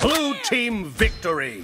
Blue team victory!